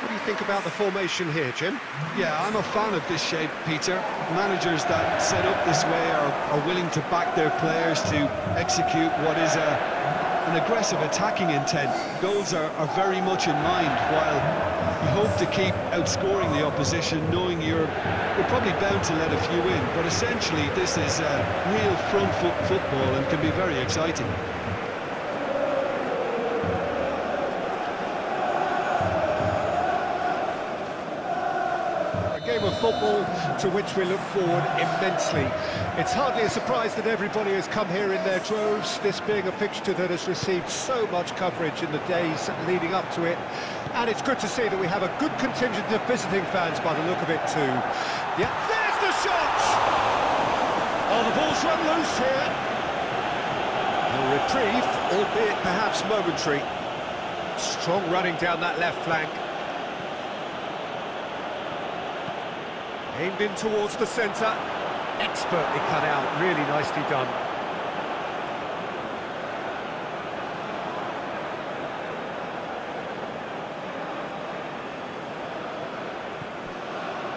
What do you think about the formation here, Jim? Yeah, I'm a fan of this shape, Peter. Managers that set up this way are, are willing to back their players to execute what is a, an aggressive attacking intent. Goals are, are very much in mind, while you hope to keep outscoring the opposition, knowing you're, you're probably bound to let a few in. But essentially, this is uh, real front foot football and can be very exciting. Football to which we look forward immensely. It's hardly a surprise that everybody has come here in their droves, this being a fixture that has received so much coverage in the days leading up to it. And it's good to see that we have a good contingent of visiting fans by the look of it too. Yeah, there's the shot! Oh, the ball's run loose here. A reprieve, albeit perhaps momentary. Strong running down that left flank. Aimed in towards the centre. Expertly cut out, really nicely done.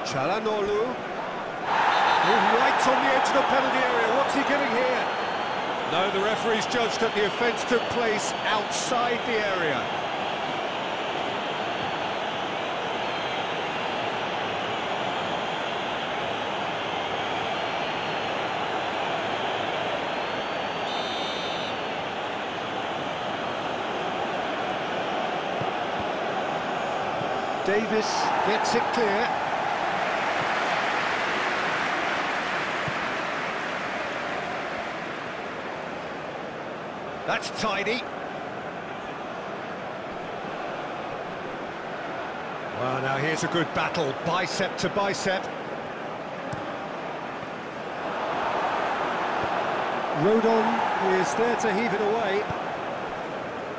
Çalhanoğlu. Oh, right on the edge of the penalty area. What's he getting here? No, the referee's judged that the offence took place outside the area. Davis gets it clear. That's tidy. Well, now here's a good battle, bicep to bicep. Rodon is there to heave it away.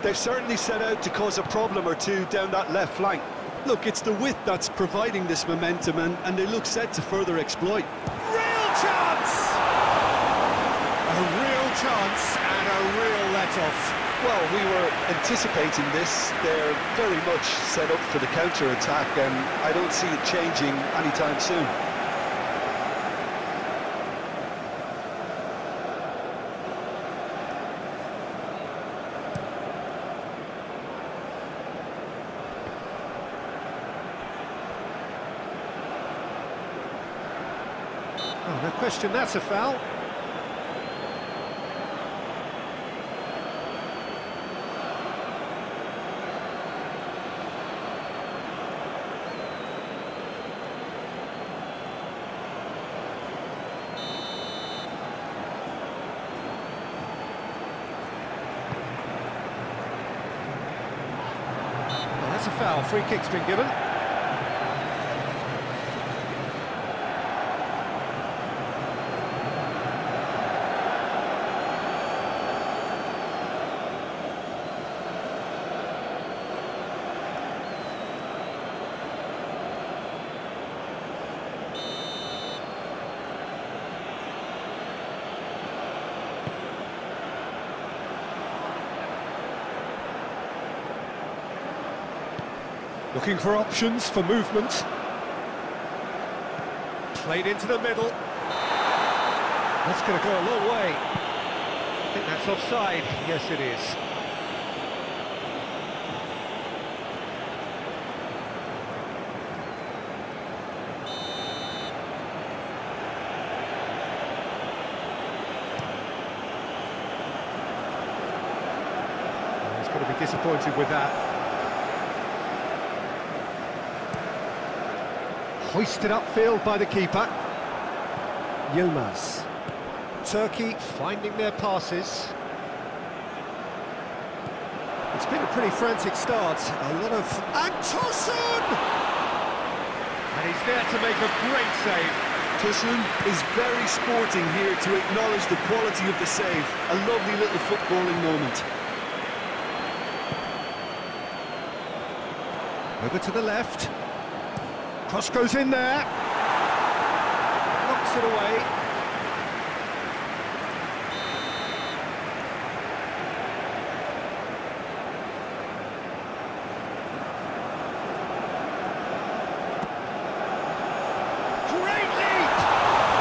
They've certainly set out to cause a problem or two down that left flank. Look, it's the width that's providing this momentum, and, and they look set to further exploit. Real chance! A real chance and a real let-off. Well, we were anticipating this. They're very much set up for the counter-attack, and I don't see it changing anytime soon. Oh, no question, that's a foul. Well, that's a foul. Free kick's been given. Looking for options for movement. Played into the middle. That's going to go a long way. I think that's offside. Yes, it is. He's going to be disappointed with that. Hoisted upfield by the keeper. Yilmaz. Turkey finding their passes. It's been a pretty frantic start. A lot of... And Tosun! And he's there to make a great save. Tosun is very sporting here to acknowledge the quality of the save. A lovely little footballing moment. Over to the left. Cross goes in there. Knocks it away. Great leap!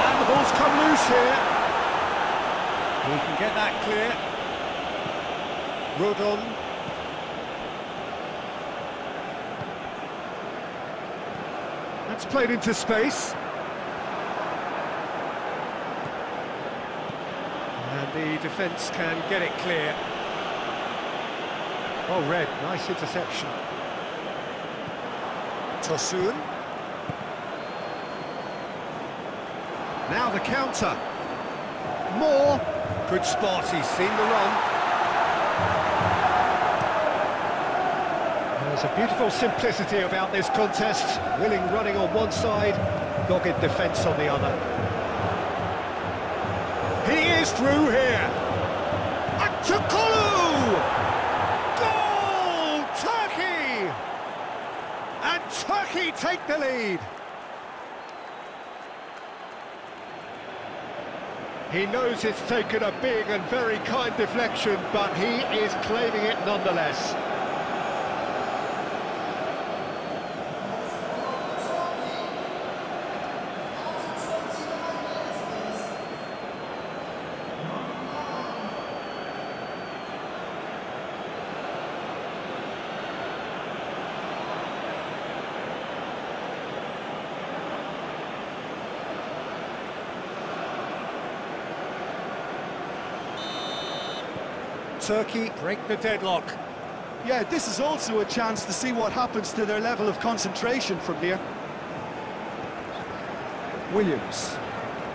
And the ball's come loose here. We can get that clear. Rodon That's played into space. And the defence can get it clear. Oh, Red, nice interception. Tosun. Now the counter. More. Good spot, he's seen the run. There's a beautiful simplicity about this contest. Willing running on one side, dogged defence on the other. He is through here. Aktürkoğlu! Goal! Turkey! And Turkey take the lead. He knows it's taken a big and very kind deflection, but he is claiming it nonetheless. Turkey break the deadlock. Yeah, this is also a chance to see what happens to their level of concentration from here. Williams.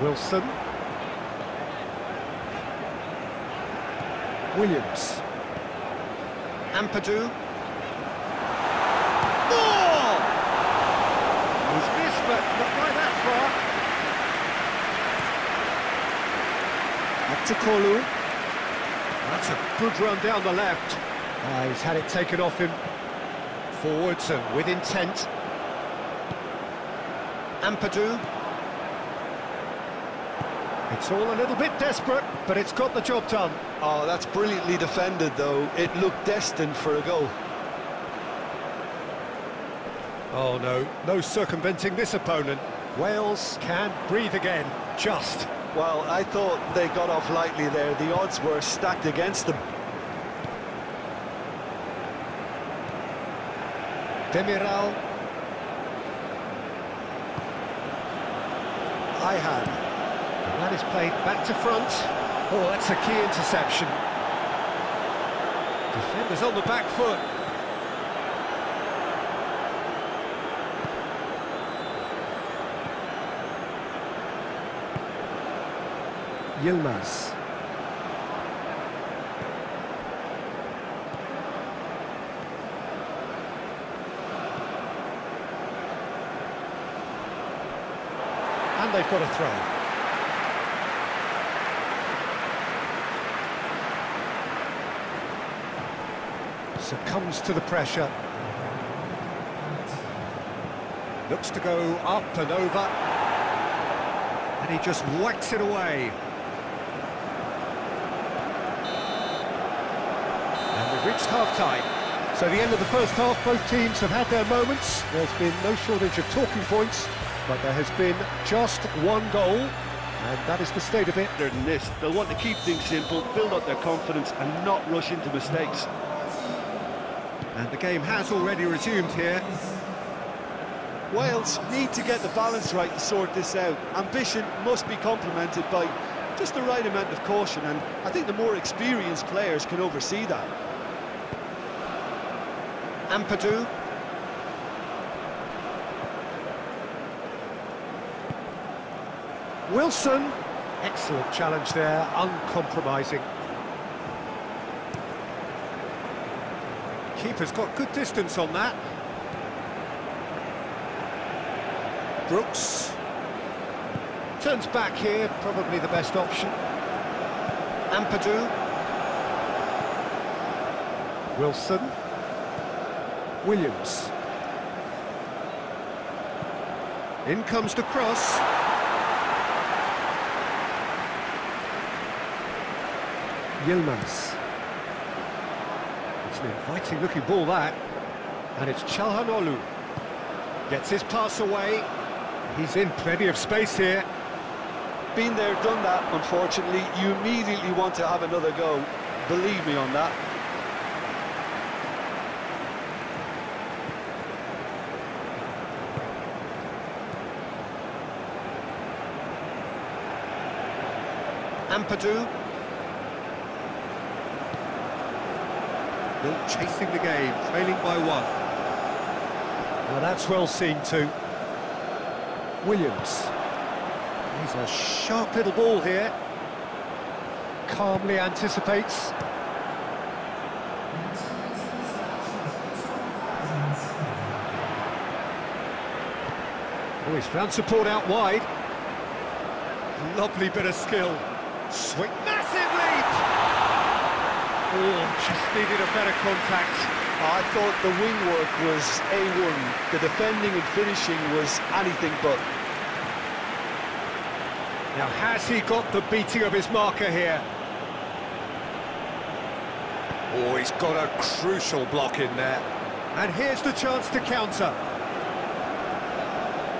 Wilson. Williams. Ampadu. Oh! He's missed, but not by that far. Aktürkoğlu. That's a good run down the left. Ah, he's had it taken off him. Forwards and with intent. Ampadu. It's all a little bit desperate, but it's got the job done. Oh, that's brilliantly defended, though. It looked destined for a goal. Oh, no, no circumventing this opponent. Wales can breathe again, just. Well, I thought they got off lightly there. The odds were stacked against them. Demiral. Ihan. That is played back to front. Oh, that's a key interception. Defenders on the back foot. Yilmaz. And they've got a throw. Succumbs to the pressure. Looks to go up and over. And he just whacks it away. And we've reached half-time. So the end of the first half, both teams have had their moments. There's been no shortage of talking points, but there has been just one goal, and that is the state of it. Than this. They'll want to keep things simple, build up their confidence and not rush into mistakes. And the game has already resumed here. Wales need to get the balance right to sort this out. Ambition must be complemented by just the right amount of caution, and I think the more experienced players can oversee that. Ampadu. Wilson. Excellent challenge there, uncompromising. Keeper's got good distance on that. Brooks. Turns back here, probably the best option. Ampadu. Wilson. Williams. In comes the cross. Yilmaz. It's an inviting looking ball that. And it's Çalhanoğlu. Gets his pass away. He's in plenty of space here. Been there, done that, unfortunately. You immediately want to have another go. Believe me on that. Ampadu. Still chasing the game, trailing by one. Now that's well seen too. Williams. He's a sharp little ball here. Calmly anticipates. Oh, he's found support out wide. Lovely bit of skill. Swing, massive leap! Oh, just needed a better contact. I thought the wing work was A1. The defending and finishing was anything but. Now, has he got the beating of his marker here? Oh, he's got a crucial block in there. And here's the chance to counter.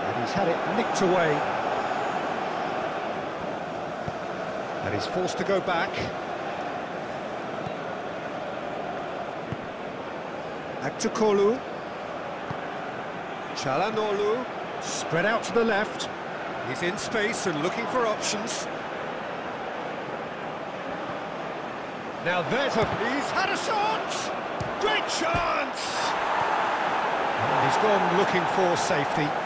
And he's had it nicked away. He's forced to go back. Back to Kolu. Çalhanoğlu. Spread out to the left. He's in space and looking for options. Now there's a... He's had a shot! Great chance! And he's gone looking for safety.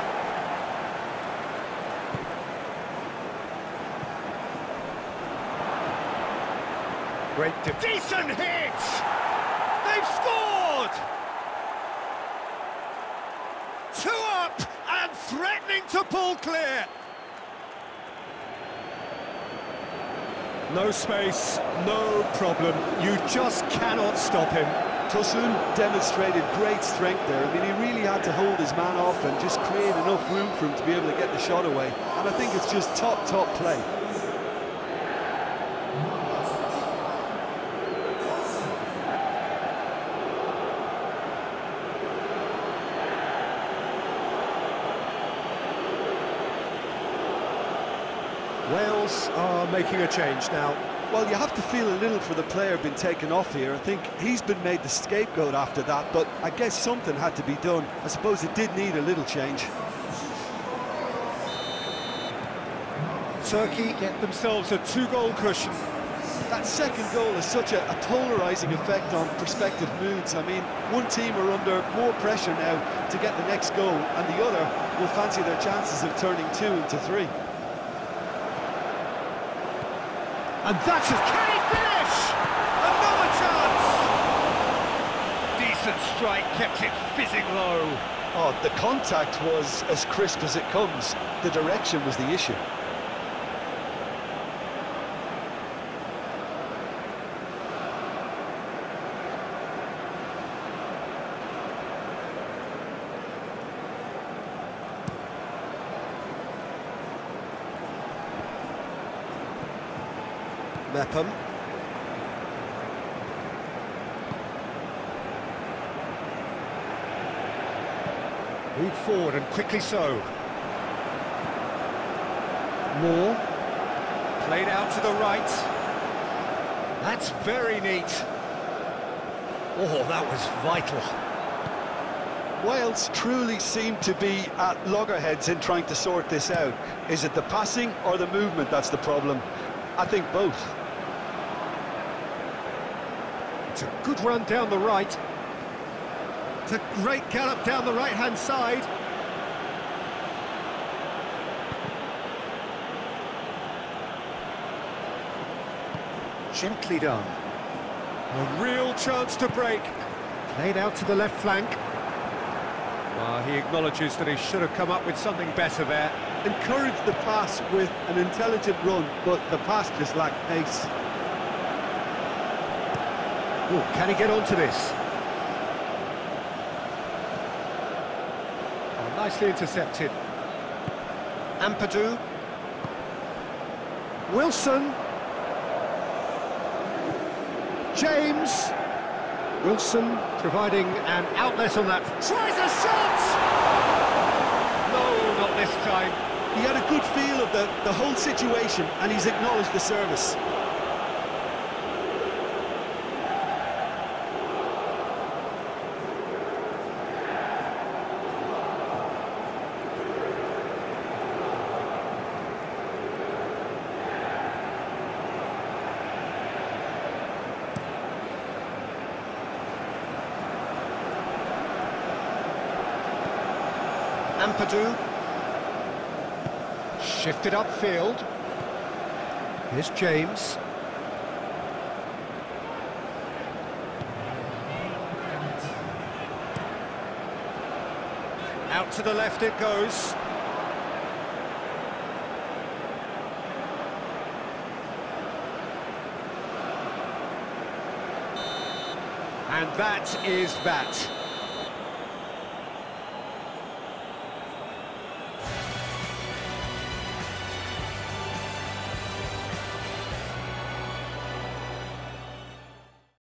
Great... Decent hit! They've scored! Two up and threatening to pull clear. No space, no problem. You just cannot stop him. Tosun demonstrated great strength there. I mean, he really had to hold his man off and just create enough room for him to be able to get the shot away. And I think it's just top, top play. Wales are making a change now. Well, you have to feel a little for the player being taken off here. I think he's been made the scapegoat after that, but I guess something had to be done. I suppose it did need a little change. Turkey get themselves a two-goal cushion. That second goal has such a, a polarising effect on prospective moods. I mean, one team are under more pressure now to get the next goal, and the other will fancy their chances of turning two into three. And that's a... Can finish? Another chance! Decent strike, kept it fizzing low. Oh, the contact was as crisp as it comes. The direction was the issue. Move forward and quickly so. Moore. Played out to the right. That's very neat. Oh, that was vital. Wales truly seem to be at loggerheads in trying to sort this out. Is it the passing or the movement that's the problem? I think both. It's a good run down the right. It's a great gallop down the right-hand side. Gently done. A real chance to break. Played out to the left flank. Well, he acknowledges that he should have come up with something better there. Encouraged the pass with an intelligent run, but the pass just lacked pace. Ooh, can he get onto this? Oh, nicely intercepted. Ampadu. Wilson. James. Wilson providing an outlet on that. Tries a shot! No, not this time. He had a good feel of the, the whole situation and he's acknowledged the service. Ampadu. Shifted upfield. Here's James. Out to the left it goes. And that is that.